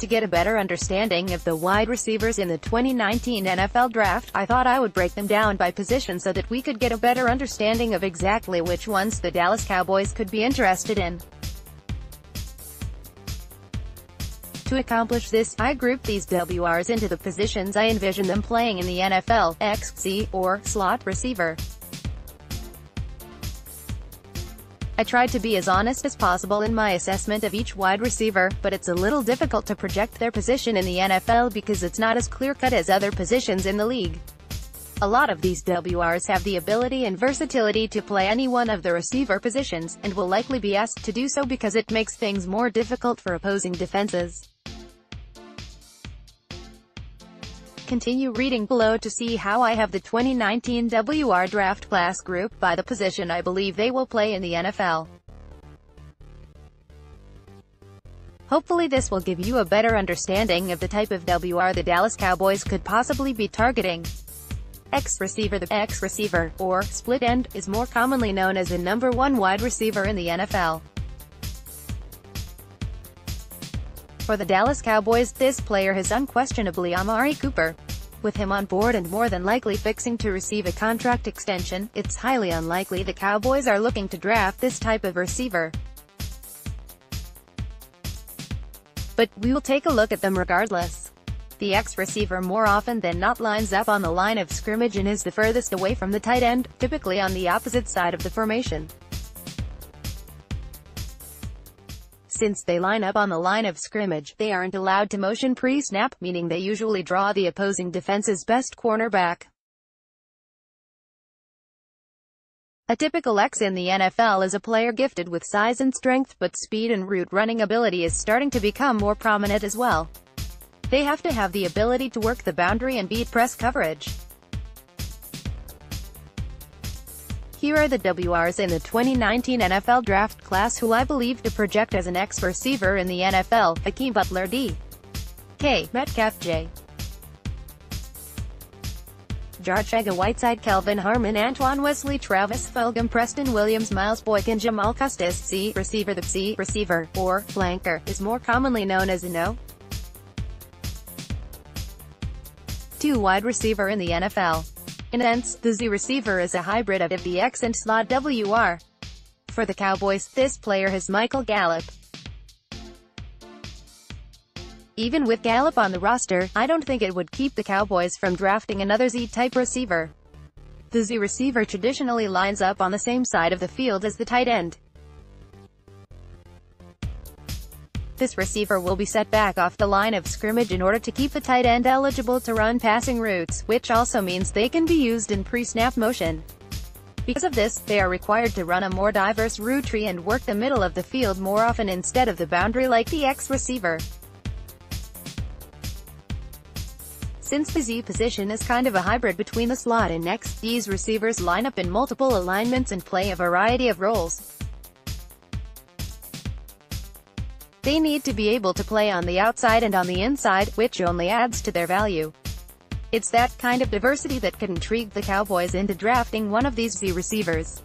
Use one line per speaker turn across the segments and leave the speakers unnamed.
To get a better understanding of the wide receivers in the 2019 NFL Draft, I thought I would break them down by position so that we could get a better understanding of exactly which ones the Dallas Cowboys could be interested in. To accomplish this, I grouped these WRs into the positions I envision them playing in the NFL, X, Z, or slot receiver. I tried to be as honest as possible in my assessment of each wide receiver, but it's a little difficult to project their position in the NFL because it's not as clear-cut as other positions in the league. A lot of these WRs have the ability and versatility to play any one of the receiver positions, and will likely be asked to do so because it makes things more difficult for opposing defenses. Continue reading below to see how I have the 2019 WR draft class group by the position I believe they will play in the NFL. Hopefully this will give you a better understanding of the type of WR the Dallas Cowboys could possibly be targeting. X receiver The X receiver, or split end, is more commonly known as the number one wide receiver in the NFL. For the Dallas Cowboys, this player is unquestionably Amari Cooper. With him on board and more than likely fixing to receive a contract extension, it's highly unlikely the Cowboys are looking to draft this type of receiver. But, we will take a look at them regardless. The X-receiver more often than not lines up on the line of scrimmage and is the furthest away from the tight end, typically on the opposite side of the formation. Since they line up on the line of scrimmage, they aren't allowed to motion pre-snap, meaning they usually draw the opposing defense's best cornerback. A typical X in the NFL is a player gifted with size and strength, but speed and route running ability is starting to become more prominent as well. They have to have the ability to work the boundary and beat press coverage. Here are the WRs in the 2019 NFL Draft class who I believe to project as an X-receiver in the NFL, Hakeem Butler D. K. Metcalf J. George Whiteside Kelvin Harmon Antoine Wesley Travis Fulgham Preston Williams Miles Boykin Jamal Custis Z Receiver The Z Receiver, or flanker, is more commonly known as a no. 2 wide receiver in the NFL. In a sense, the Z receiver is a hybrid of the X and slot WR. For the Cowboys, this player has Michael Gallup. Even with Gallup on the roster, I don't think it would keep the Cowboys from drafting another Z-type receiver. The Z receiver traditionally lines up on the same side of the field as the tight end. This receiver will be set back off the line of scrimmage in order to keep the tight end eligible to run passing routes, which also means they can be used in pre-snap motion. Because of this, they are required to run a more diverse route tree and work the middle of the field more often instead of the boundary like the X receiver. Since the Z position is kind of a hybrid between the slot and X, these receivers line up in multiple alignments and play a variety of roles. They need to be able to play on the outside and on the inside, which only adds to their value. It's that kind of diversity that could intrigue the Cowboys into drafting one of these Z receivers.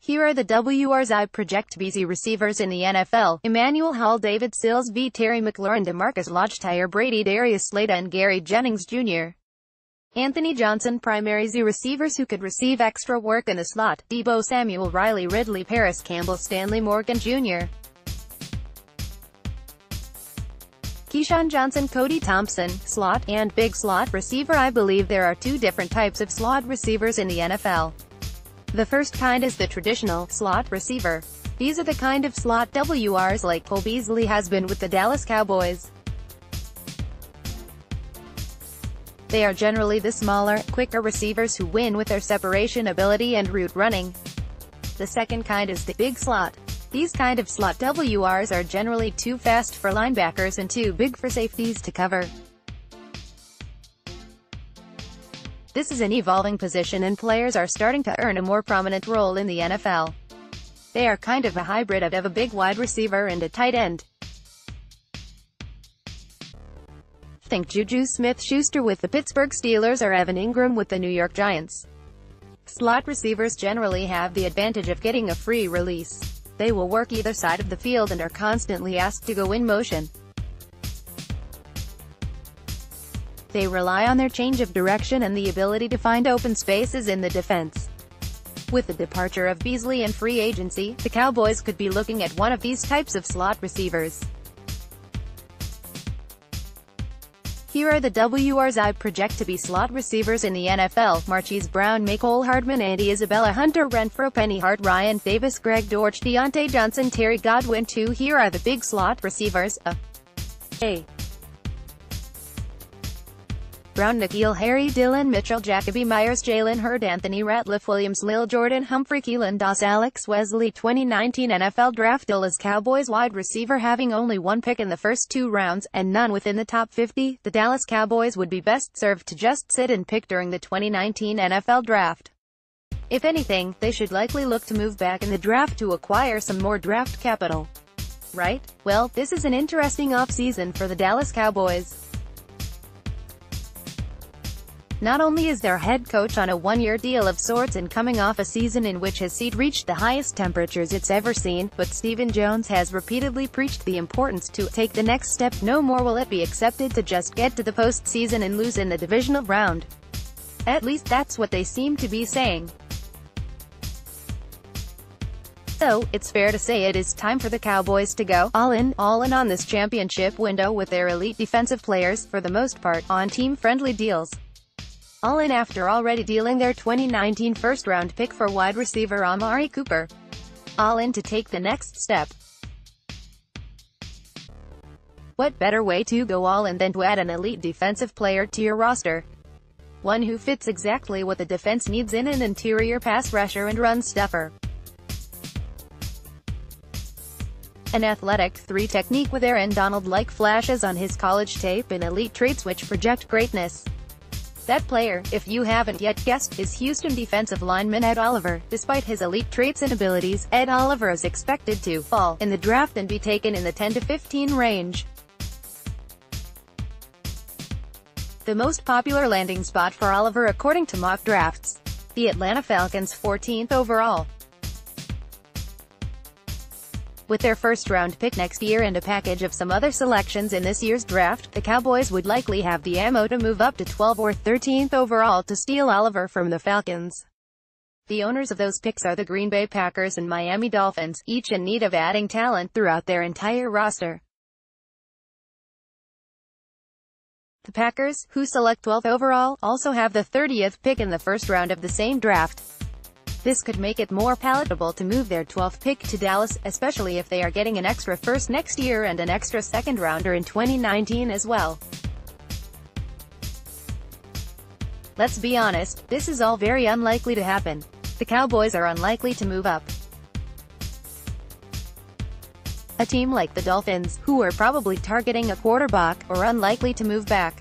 Here are the WRs I project to be Z receivers in the NFL. Emmanuel Hall David Sills v. Terry McLaurin DaMarkus Lodge Tyre Brady Darius Slayton and Gary Jennings Jr. Anthony Johnson primary Z receivers who could receive extra work in the slot, Deebo Samuel Riley Ridley Paris Campbell Stanley Morgan Jr. KeeSean Johnson Cody Thompson, slot, and big slot receiver I believe there are two different types of slot receivers in the NFL. The first kind is the traditional, slot receiver. These are the kind of slot WRs like Cole Beasley has been with the Dallas Cowboys. They are generally the smaller, quicker receivers who win with their separation ability and route running. The second kind is the big slot. These kind of slot WRs are generally too fast for linebackers and too big for safeties to cover. This is an evolving position and players are starting to earn a more prominent role in the NFL. They are kind of a hybrid of a big wide receiver and a tight end. Think Juju Smith-Schuster with the Pittsburgh Steelers or Evan Engram with the New York Giants. Slot receivers generally have the advantage of getting a free release. They will work either side of the field and are constantly asked to go in motion. They rely on their change of direction and the ability to find open spaces in the defense. With the departure of Beasley and free agency, the Cowboys could be looking at one of these types of slot receivers. Here are the WRs I project to be slot receivers in the NFL, Marquise Brown, Mecole Hardman, Andy Isabella, Hunter Renfrow, Penny Hart, Ryan Davis, Greg Dortch, Diontae Johnson, Terry Godwin 2 Here are the big slot receivers, a. A. Brown, N'Keal Harry, Dillon Mitchell, Jakobi Meyers Jalen Hurd, Anthony Ratliff, Williams, Lil Jordan, Humphrey, Keelan Doss, Alex Wesley, 2019 NFL Draft Dallas Cowboys wide receiver having only one pick in the first two rounds, and none within the top 50, the Dallas Cowboys would be best served to just sit and pick during the 2019 NFL Draft. If anything, they should likely look to move back in the draft to acquire some more draft capital. Right? Well, this is an interesting offseason for the Dallas Cowboys. Not only is their head coach on a one-year deal of sorts and coming off a season in which his seat reached the highest temperatures it's ever seen, but Stephen Jones has repeatedly preached the importance to take the next step. No more will it be accepted to just get to the postseason and lose in the divisional round. At least that's what they seem to be saying. So, it's fair to say it is time for the Cowboys to go all in, all in on this championship window with their elite defensive players, for the most part, on team-friendly deals all in after already dealing their 2019 first-round pick for wide receiver Amari Cooper. All in to take the next step. What better way to go all in than to add an elite defensive player to your roster? One who fits exactly what the defense needs in an interior pass rusher and run stuffer. An athletic, three technique with Aaron Donald-like flashes on his college tape and elite traits which project greatness. That player, if you haven't yet guessed, is Houston defensive lineman Ed Oliver. Despite his elite traits and abilities, Ed Oliver is expected to fall in the draft and be taken in the 10 to 15 range. The most popular landing spot for Oliver according to mock drafts. The Atlanta Falcons 14th overall. With their first-round pick next year and a package of some other selections in this year's draft, the Cowboys would likely have the ammo to move up to 12 or 13th overall to steal Oliver from the Falcons. The owners of those picks are the Green Bay Packers and Miami Dolphins, each in need of adding talent throughout their entire roster. The Packers, who select 12th overall, also have the 30th pick in the first round of the same draft. This could make it more palatable to move their 12th pick to Dallas, especially if they are getting an extra first next year and an extra second rounder in 2019 as well. Let's be honest, this is all very unlikely to happen. The Cowboys are unlikely to move up. A team like the Dolphins, who are probably targeting a quarterback, are unlikely to move back.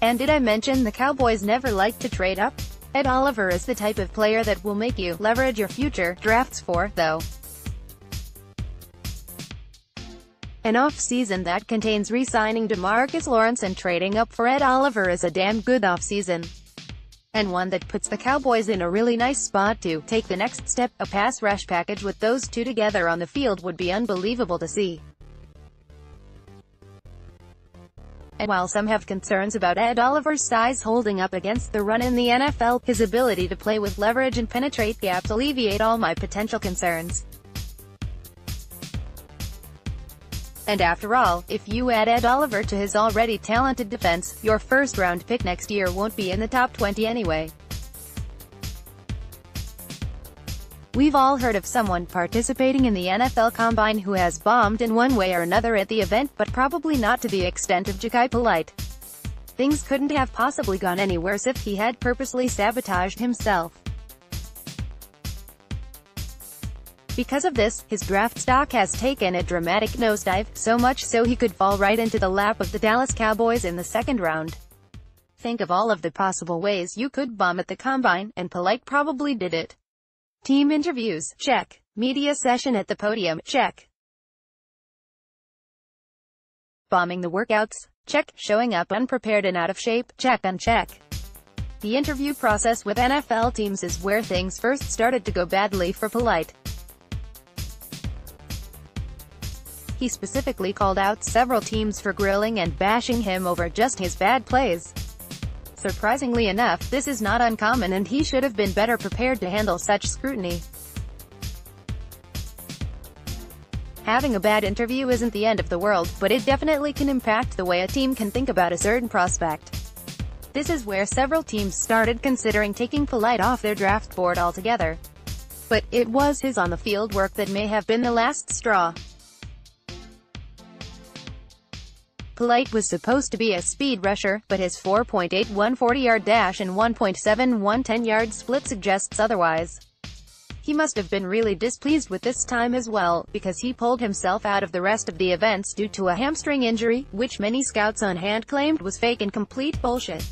And did I mention the Cowboys never like to trade up? Ed Oliver is the type of player that will make you leverage your future drafts for, though. An off-season that contains re-signing DeMarcus Lawrence and trading up for Ed Oliver is a damn good off-season. And one that puts the Cowboys in a really nice spot to take the next step. A pass rush package with those two together on the field would be unbelievable to see. And while some have concerns about Ed Oliver's size holding up against the run in the NFL, his ability to play with leverage and penetrate gaps alleviate all my potential concerns. And after all, if you add Ed Oliver to his already talented defense, your first-round pick next year won't be in the top 20 anyway. We've all heard of someone participating in the NFL Combine who has bombed in one way or another at the event, but probably not to the extent of Jachai Polite. Things couldn't have possibly gone any worse if he had purposely sabotaged himself. Because of this, his draft stock has taken a dramatic nosedive, so much so he could fall right into the lap of the Dallas Cowboys in the second round. Think of all of the possible ways you could bomb at the Combine, and Polite probably did it. Team interviews, check. Media session at the podium, check. Bombing the workouts, check. Showing up unprepared and out of shape, check and check. The interview process with NFL teams is where things first started to go badly for Polite. He specifically called out several teams for grilling and bashing him over just his bad plays. Surprisingly enough, this is not uncommon and he should have been better prepared to handle such scrutiny. Having a bad interview isn't the end of the world, but it definitely can impact the way a team can think about a certain prospect. This is where several teams started considering taking Polite off their draft board altogether. But, it was his on-the-field work that may have been the last straw. Polite was supposed to be a speed rusher, but his 4.81 40-yard dash and 1.71 10-yard split suggests otherwise. He must have been really displeased with this time as well, because he pulled himself out of the rest of the events due to a hamstring injury, which many scouts on hand claimed was fake and complete bullshit.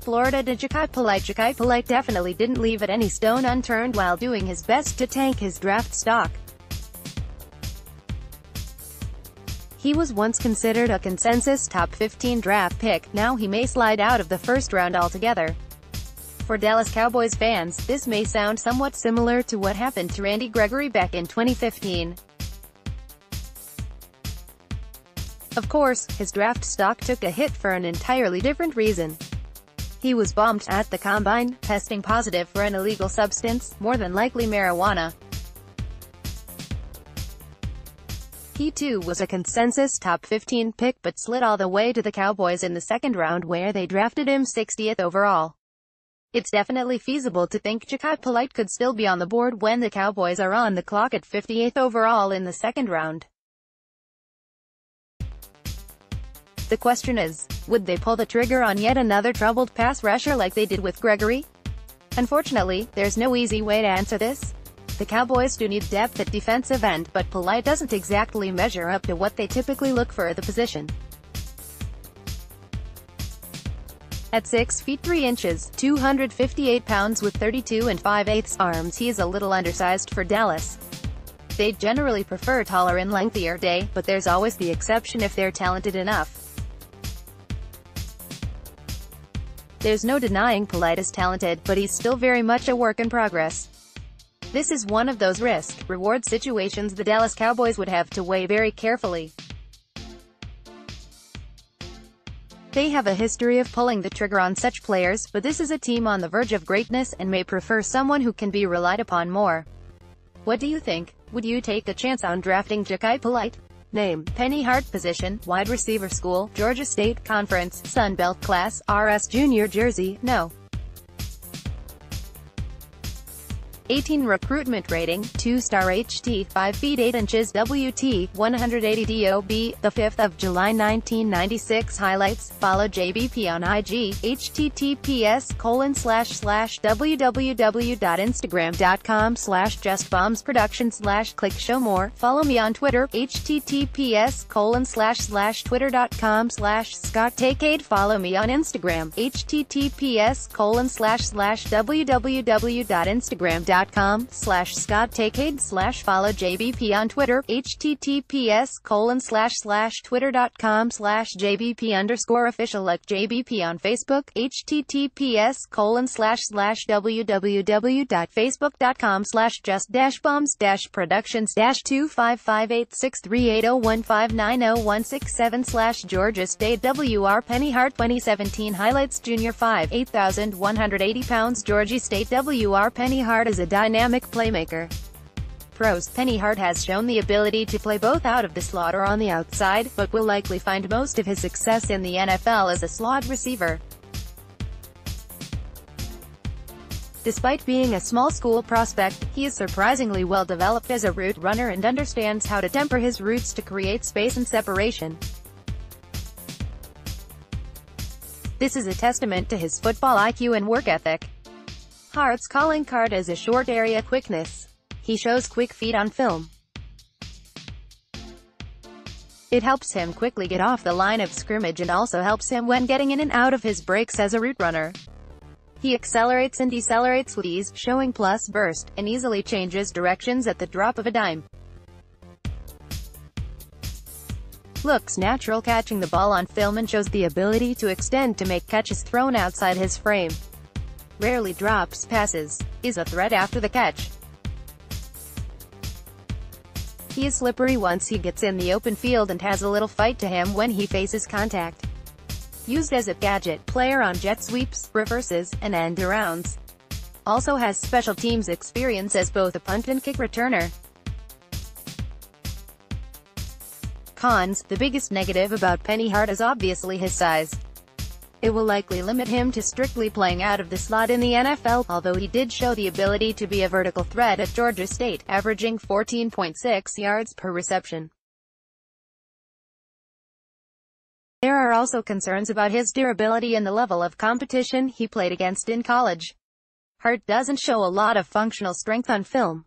Florida to Jachai Polite Jachai Polite definitely didn't leave it any stone unturned while doing his best to tank his draft stock. He was once considered a consensus top 15 draft pick, now he may slide out of the first round altogether. For Dallas Cowboys fans, this may sound somewhat similar to what happened to Randy Gregory back in 2015. Of course, his draft stock took a hit for an entirely different reason. He was bombed at the combine, testing positive for an illegal substance, more than likely marijuana. He too was a consensus top 15 pick but slid all the way to the Cowboys in the second round where they drafted him 60th overall. It's definitely feasible to think Jachai Polite could still be on the board when the Cowboys are on the clock at 58th overall in the second round. The question is, would they pull the trigger on yet another troubled pass rusher like they did with Gregory? Unfortunately, there's no easy way to answer this. The Cowboys do need depth at defensive end, but Polite doesn't exactly measure up to what they typically look for at the position. At 6 feet 3 inches, 258 pounds with 32 and 5 eighths arms he is a little undersized for Dallas. They generally prefer taller and lengthier day, but there's always the exception if they're talented enough. There's no denying Polite is talented, but he's still very much a work in progress. This is one of those risk-reward situations the Dallas Cowboys would have to weigh very carefully. They have a history of pulling the trigger on such players, but this is a team on the verge of greatness and may prefer someone who can be relied upon more. What do you think? Would you take a chance on drafting Jachai Polite? Name, Penny Hart Position, Wide Receiver School, Georgia State Conference, Sun Belt Class, RS Junior Jersey, No. 18 recruitment rating, 2-star HT, 5 feet 8 inches WT, 180 DOB, the 5th of July 1996 highlights, follow JBP on IG, https colon slash slash www.instagram.com slash justbombsproduction slash click show more, follow me on Twitter, https colon slash slash twitter.com slash Scott follow me on Instagram, https colon slash slash www.instagram.com facebook.com slash Scott Takade slash follow JBP on Twitter, https colon slash slash twitter.com slash JBP underscore official like JBP on Facebook, https colon slash slash www.facebook.com slash just dash bombs dash productions dash two five five eight six three eight oh one five nine oh one six seven slash Georgia State WR Penny Hart 2017 highlights Junior 5 8,180 pounds Georgia State WR Penny Hart is a dynamic playmaker. Pros Penny Hart has shown the ability to play both out of the slot or on the outside, but will likely find most of his success in the NFL as a slot receiver. Despite being a small school prospect, he is surprisingly well developed as a route runner and understands how to temper his routes to create space and separation. This is a testament to his football IQ and work ethic. Hart's calling card is a short area quickness. He shows quick feet on film. It helps him quickly get off the line of scrimmage and also helps him when getting in and out of his breaks as a route runner. He accelerates and decelerates with ease, showing plus burst, and easily changes directions at the drop of a dime. Looks natural catching the ball on film and shows the ability to extend to make catches thrown outside his frame rarely drops passes, is a threat after the catch. he is slippery once he gets in the open field and has a little fight to him when he faces contact. Used as a gadget player on jet sweeps, reverses, and end arounds. Also has special teams experience as both a punt and kick returner. Cons, the biggest negative about Penny Hart is obviously his size. It will likely limit him to strictly playing out of the slot in the NFL, although he did show the ability to be a vertical threat at Georgia State, averaging 14.6 yards per reception. There are also concerns about his durability and the level of competition he played against in college. Hart doesn't show a lot of functional strength on film.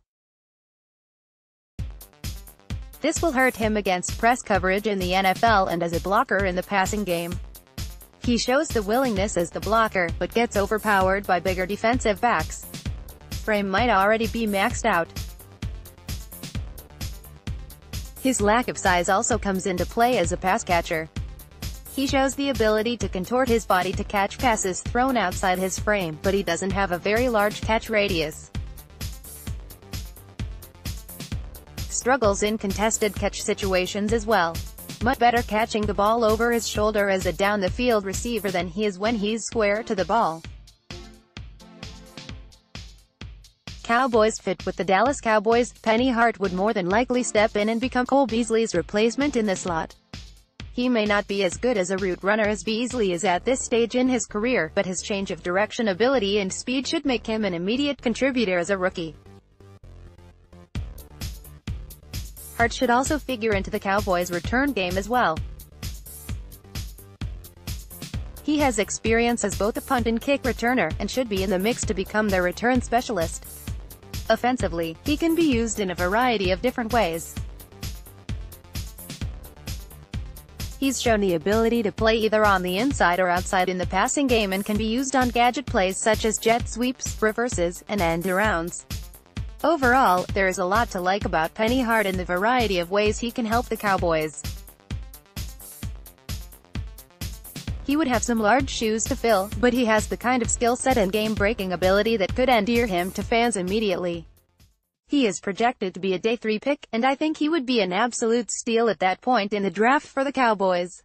This will hurt him against press coverage in the NFL and as a blocker in the passing game. He shows the willingness as the blocker, but gets overpowered by bigger defensive backs. Frame might already be maxed out. His lack of size also comes into play as a pass catcher. He shows the ability to contort his body to catch passes thrown outside his frame, but he doesn't have a very large catch radius. Struggles in contested catch situations as well much better catching the ball over his shoulder as a down-the-field receiver than he is when he's square to the ball. Cowboys fit with the Dallas Cowboys, Penny Hart would more than likely step in and become Cole Beasley's replacement in the slot. He may not be as good as a route runner as Beasley is at this stage in his career, but his change of direction ability and speed should make him an immediate contributor as a rookie. Hart should also figure into the Cowboys' return game as well. He has experience as both a punt and kick returner, and should be in the mix to become their return specialist. Offensively, he can be used in a variety of different ways. He's shown the ability to play either on the inside or outside in the passing game and can be used on gadget plays such as jet sweeps, reverses, and end arounds. Overall, there is a lot to like about Penny Hart in the variety of ways he can help the Cowboys. He would have some large shoes to fill, but he has the kind of skill set and game-breaking ability that could endear him to fans immediately. He is projected to be a day 3 pick, and I think he would be an absolute steal at that point in the draft for the Cowboys.